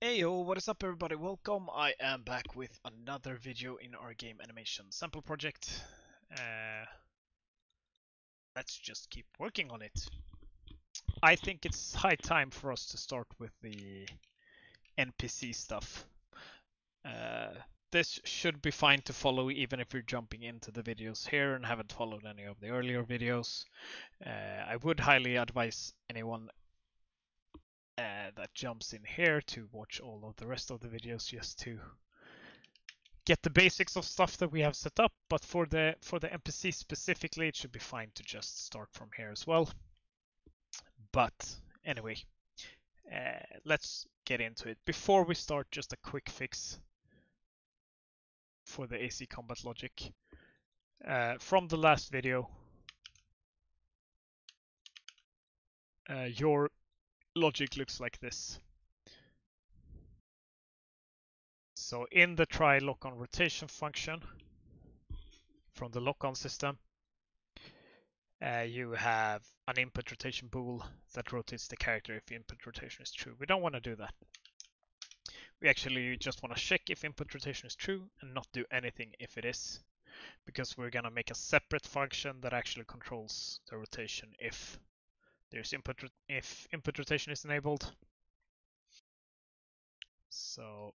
Heyo, what is up everybody? Welcome. I am back with another video in our game animation sample project. Uh, let's just keep working on it. I think it's high time for us to start with the NPC stuff. Uh, this should be fine to follow even if you're jumping into the videos here and haven't followed any of the earlier videos. Uh, I would highly advise anyone uh, that jumps in here to watch all of the rest of the videos just to get the basics of stuff that we have set up but for the for the NPC specifically it should be fine to just start from here as well. But anyway uh, let's get into it. Before we start just a quick fix for the AC combat logic. Uh, from the last video uh, your logic looks like this. So in the try lock on rotation function from the lock on system, uh, you have an input rotation bool that rotates the character if input rotation is true. We don't want to do that. We actually just want to check if input rotation is true and not do anything if it is because we're going to make a separate function that actually controls the rotation if there's input if input rotation is enabled. So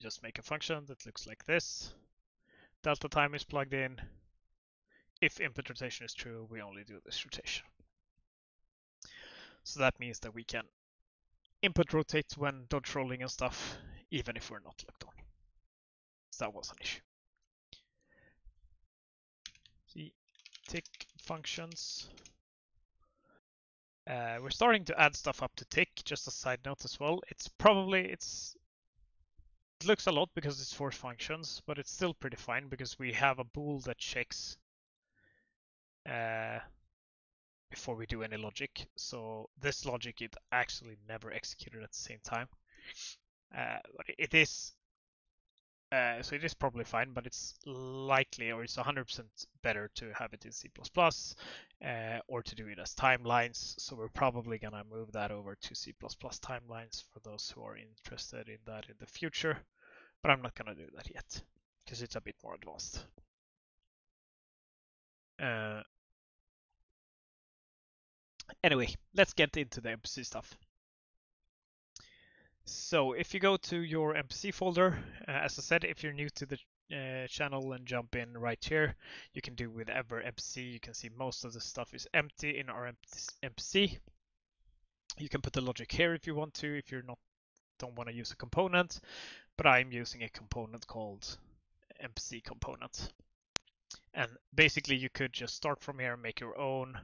just make a function that looks like this. Delta time is plugged in. If input rotation is true, we only do this rotation. So that means that we can input rotate when dodge rolling and stuff, even if we're not locked on. So that was an issue. See, tick functions. Uh, we're starting to add stuff up to tick, just a side note as well. It's probably, it's, it looks a lot because it's force functions, but it's still pretty fine because we have a bool that checks uh, before we do any logic. So this logic, it actually never executed at the same time. Uh, but it is uh, so it is probably fine, but it's likely or it's 100% better to have it in C++ uh, or to do it as timelines. So we're probably going to move that over to C++ timelines for those who are interested in that in the future. But I'm not going to do that yet because it's a bit more advanced. Uh, anyway, let's get into the NPC stuff. So if you go to your NPC folder, uh, as I said, if you're new to the uh, channel and jump in right here, you can do with ever NPC. You can see most of the stuff is empty in our NPC. You can put the logic here if you want to, if you're not don't want to use a component, but I'm using a component called NPC component. And basically you could just start from here and make your own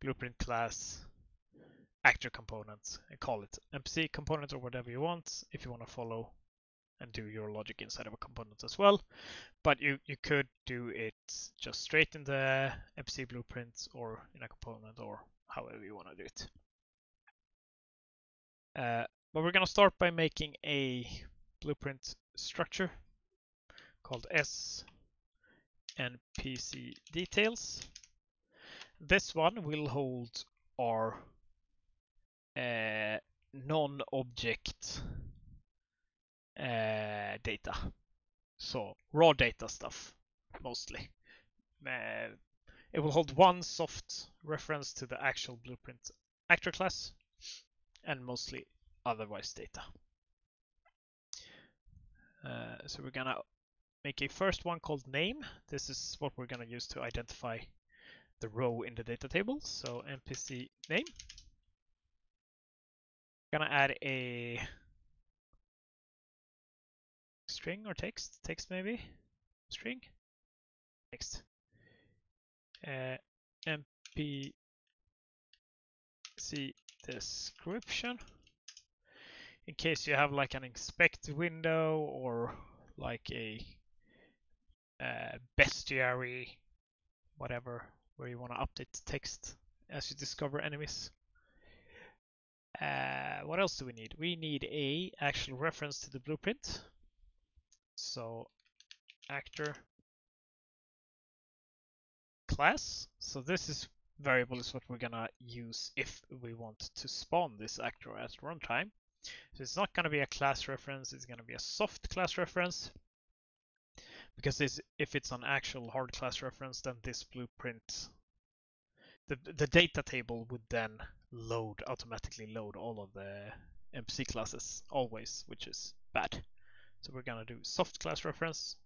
blueprint class actor component and call it NPC component or whatever you want if you want to follow and do your logic inside of a component as well. But you, you could do it just straight in the NPC blueprint or in a component or however you want to do it. Uh, but we're going to start by making a blueprint structure called S NPC details. This one will hold our uh, non-object uh, data. So raw data stuff mostly. Uh, it will hold one soft reference to the actual blueprint actor class and mostly otherwise data. Uh, so we're gonna make a first one called name. This is what we're gonna use to identify the row in the data table. So npc name gonna add a string or text, text maybe, string, text, uh, npc description. In case you have like an inspect window or like a uh, bestiary, whatever, where you want to update text as you discover enemies. Uh, what else do we need? We need a actual reference to the blueprint. So actor class. So this is variable is what we're gonna use if we want to spawn this actor at runtime. So it's not to be a class reference, it's to be a soft class reference. Because this, if it's an actual hard class reference, then this blueprint, the, the data table would then load, automatically load all of the NPC classes always, which is bad. So we're to do soft class reference,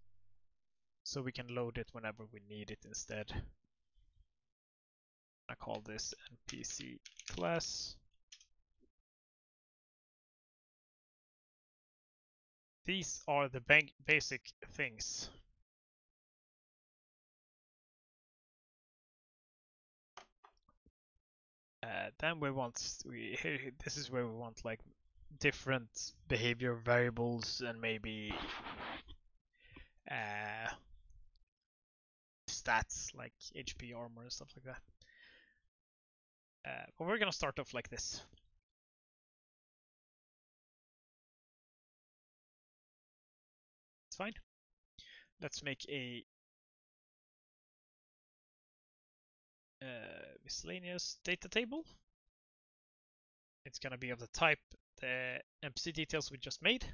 so we can load it whenever we need it instead. I call this NPC class. These are the basic things. Uh, then we want we this is where we want like different behavior variables and maybe uh, stats like HP, armor, and stuff like that. Uh, but we're gonna start off like this. It's fine. Let's make a uh, miscellaneous data table. It's gonna be of the type the NPC details we just made.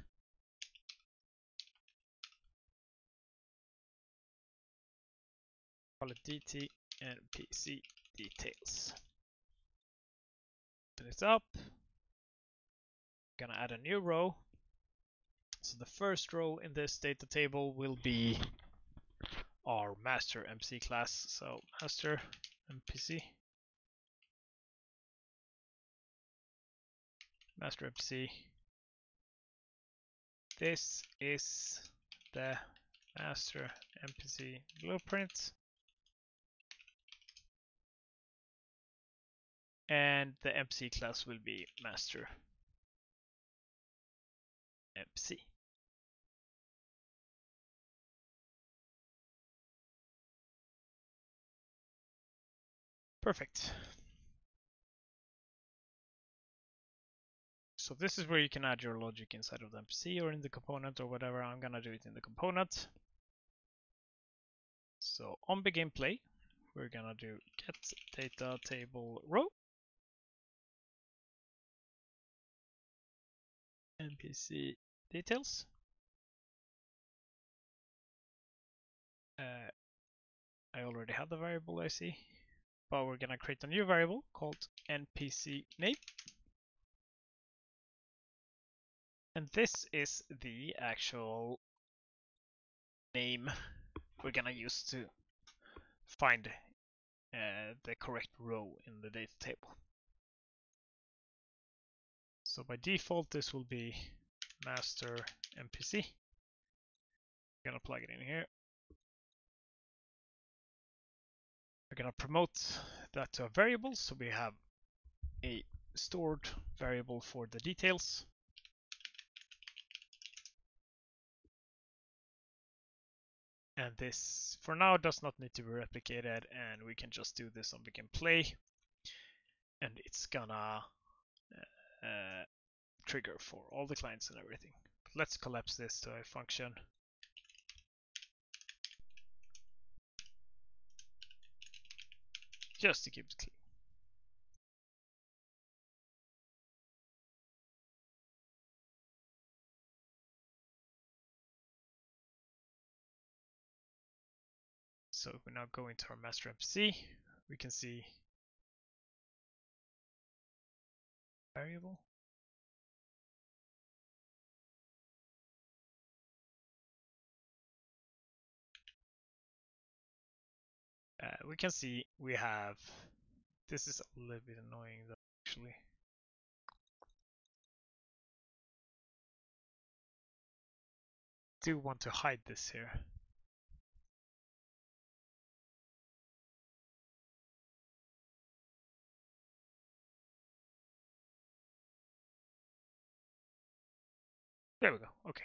Call it DT NPC details. Open it up. Gonna add a new row. So the first row in this data table will be our master NPC class. So master NPC master NPC. This is the master NPC blueprint. And the NPC class will be master NPC. Perfect. So this is where you can add your logic inside of the NPC or in the component or whatever. I'm gonna do it in the component. So on begin play, we're gonna do get data table row. NPC details. Uh, I already have the variable I see, but we're gonna create a new variable called npc name. And this is the actual name we're gonna use to find uh, the correct row in the data table. So by default, this will be master npc. I'm gonna plug it in here. We're gonna promote that to a variable, so we have a stored variable for the details. And this, for now, does not need to be replicated, and we can just do this on begin play. And it's gonna uh, trigger for all the clients and everything. But let's collapse this to a function. Just to keep it clean. So if we now go into our master NPC, we can see variable uh, we can see we have this is a little bit annoying though actually do want to hide this here There we go. Okay.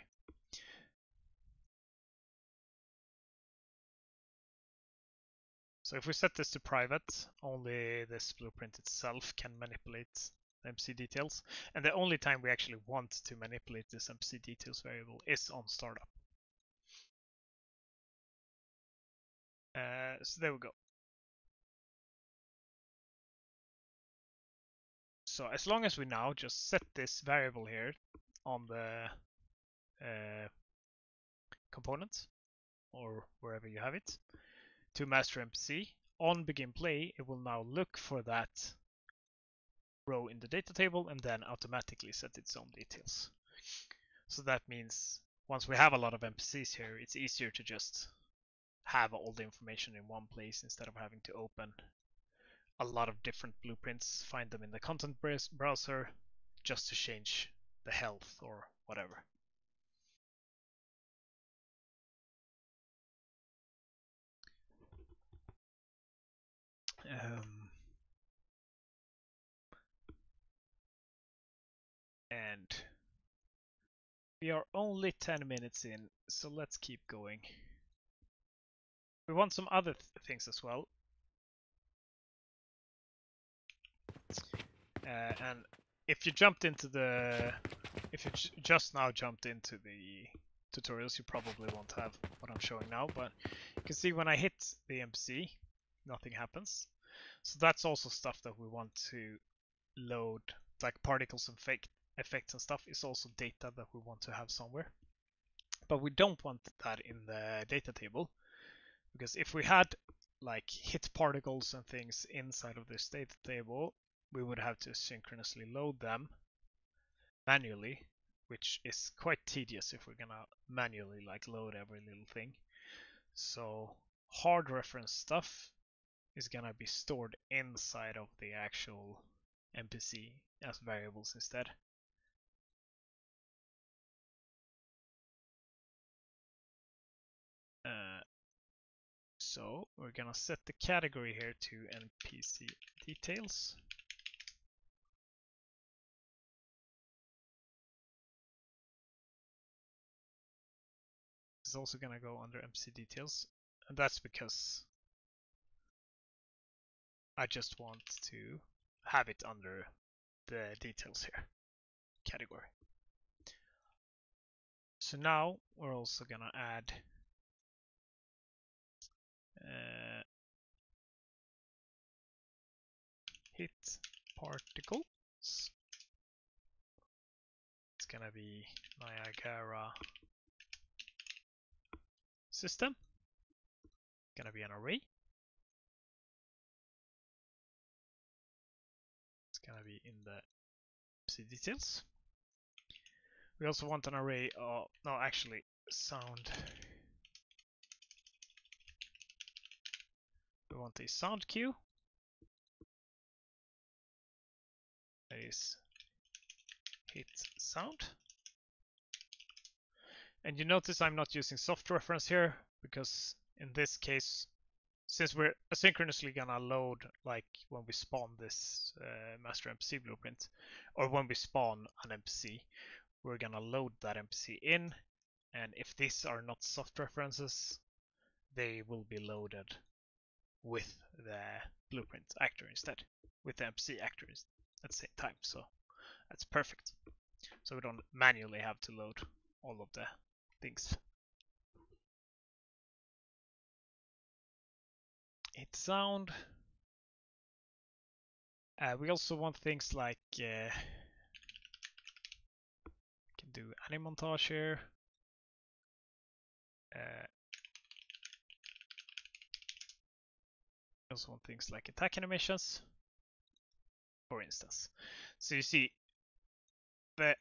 So if we set this to private, only this blueprint itself can manipulate NPC details. And the only time we actually want to manipulate this NPC details variable is on startup. Uh, so there we go. So as long as we now just set this variable here on the uh, component or wherever you have it to master NPC, on begin play, it will now look for that row in the data table and then automatically set its own details. So that means once we have a lot of NPCs here, it's easier to just have all the information in one place instead of having to open a lot of different blueprints, find them in the content browser just to change the health or whatever. Um, and we are only 10 minutes in, so let's keep going. We want some other th things as well. Uh, and if you jumped into the, if you just now jumped into the tutorials, you probably won't have what I'm showing now, but you can see when I hit the NPC, nothing happens. So that's also stuff that we want to load, like particles and fake effects and stuff is also data that we want to have somewhere. But we don't want that in the data table because if we had like hit particles and things inside of this data table, we would have to synchronously load them manually, which is quite tedious if we're gonna manually like load every little thing. So hard reference stuff is gonna be stored inside of the actual NPC as variables instead. Uh, so we're gonna set the category here to NPC details. Is also gonna go under NPC details, and that's because I just want to have it under the details here category. So now we're also gonna add uh, hit particles. It's gonna be Niagara system. Gonna be an array. Gonna be in the see details. We also want an array of, no actually, sound. We want a sound cue. That is hit sound. And you notice I'm not using soft reference here because in this case since we're asynchronously gonna load like when we spawn this uh, master NPC blueprint, or when we spawn an NPC, we're gonna load that NPC in, and if these are not soft references, they will be loaded with the blueprint actor instead, with the NPC actor at the same time. So that's perfect. So we don't manually have to load all of the things. Hit sound. Uh, we also want things like uh, can do any montage here. Uh, also want things like attack animations, for instance. So you see the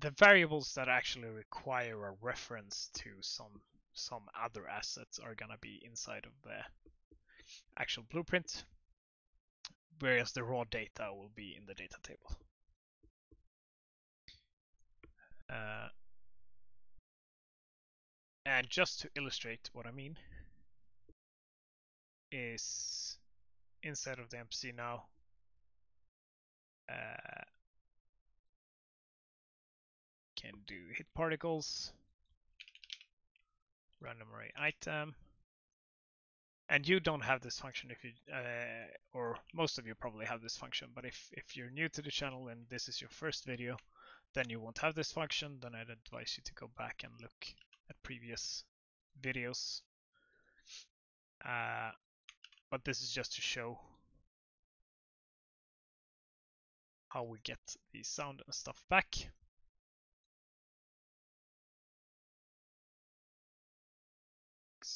the variables that actually require a reference to some some other assets are gonna be inside of the actual blueprint, whereas the raw data will be in the data table. Uh, and just to illustrate what I mean, is inside of the NPC now, uh, can do hit particles, random array item, and you don't have this function if you uh, or most of you probably have this function but if if you're new to the channel and this is your first video then you won't have this function then I'd advise you to go back and look at previous videos uh, but this is just to show how we get the sound and stuff back.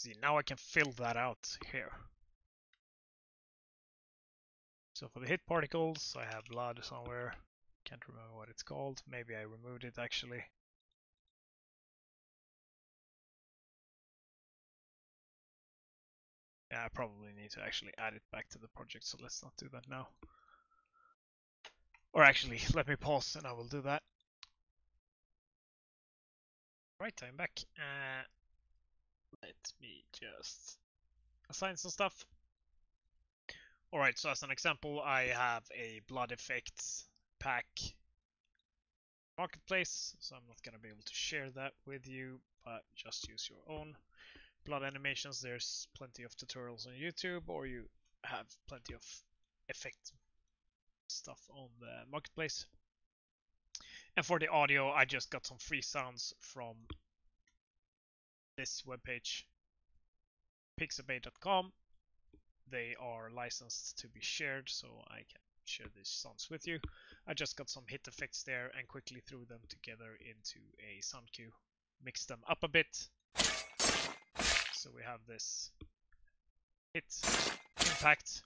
See, now I can fill that out here. So for the hit particles, I have blood somewhere. Can't remember what it's called. Maybe I removed it actually. Yeah, I probably need to actually add it back to the project, so let's not do that now. Or actually, let me pause and I will do that. Right, I'm back. Uh, let me just assign some stuff. Alright, so as an example, I have a blood effects pack marketplace, so I'm not going to be able to share that with you, but just use your own blood animations. There's plenty of tutorials on YouTube, or you have plenty of effect stuff on the marketplace. And for the audio, I just got some free sounds from this webpage, pixabay.com. They are licensed to be shared, so I can share these sounds with you. I just got some hit effects there and quickly threw them together into a sound cue. Mixed them up a bit. So we have this hit impact.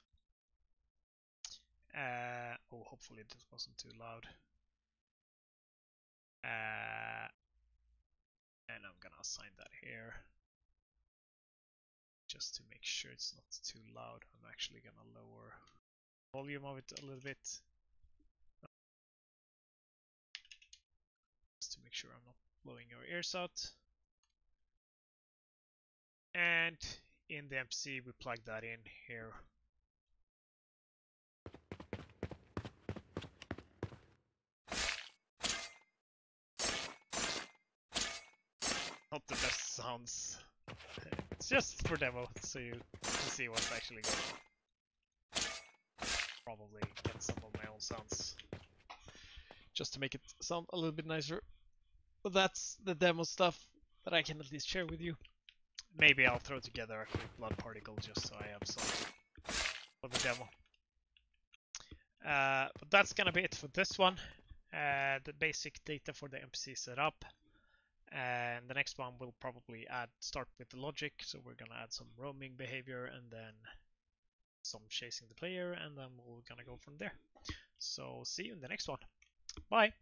Uh, oh, hopefully this wasn't too loud. Uh, and I'm gonna assign that here just to make sure it's not too loud. I'm actually gonna lower volume of it a little bit just to make sure I'm not blowing your ears out. And in the NPC we plug that in here not the best sounds. It's just for demo, so you can see what's actually going on. Probably get some of my own sounds, just to make it sound a little bit nicer. But that's the demo stuff that I can at least share with you. Maybe I'll throw together a quick blood particle just so I have some for the demo. Uh, but that's gonna be it for this one. Uh, the basic data for the NPC setup. And the next one will probably add start with the logic. So we're gonna add some roaming behavior and then some chasing the player, and then we're gonna go from there. So see you in the next one. Bye.